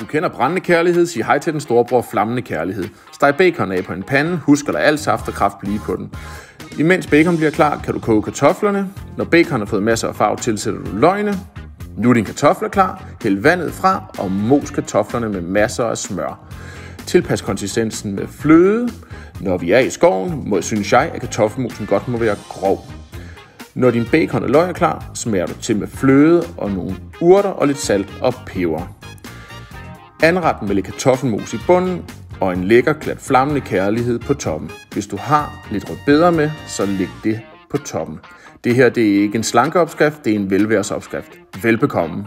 Du kender brændende kærlighed, sig hej til den storebror flammende kærlighed. Steg bacon af på en pande, husk at lade alt saft og kraft blive på den. Imens bacon bliver klar, kan du koge kartoflerne. Når bacon har fået masser af farve, tilsætter du løgene. Nu er din kartofler klar, hæld vandet fra og mos kartoflerne med masser af smør. Tilpas konsistensen med fløde. Når vi er i skoven, må, synes jeg, at kartoffelmosen godt må være grov. Når din bacon og løg er klar, smager du til med fløde og nogle urter og lidt salt og peber. Anret med lidt kartoffelmos i bunden og en lækker klat flammende kærlighed på toppen. Hvis du har lidt rødbeder med, så læg det på toppen. Det her det er ikke en slankeopskrift, det er en velværesopskrift. Velbekomme.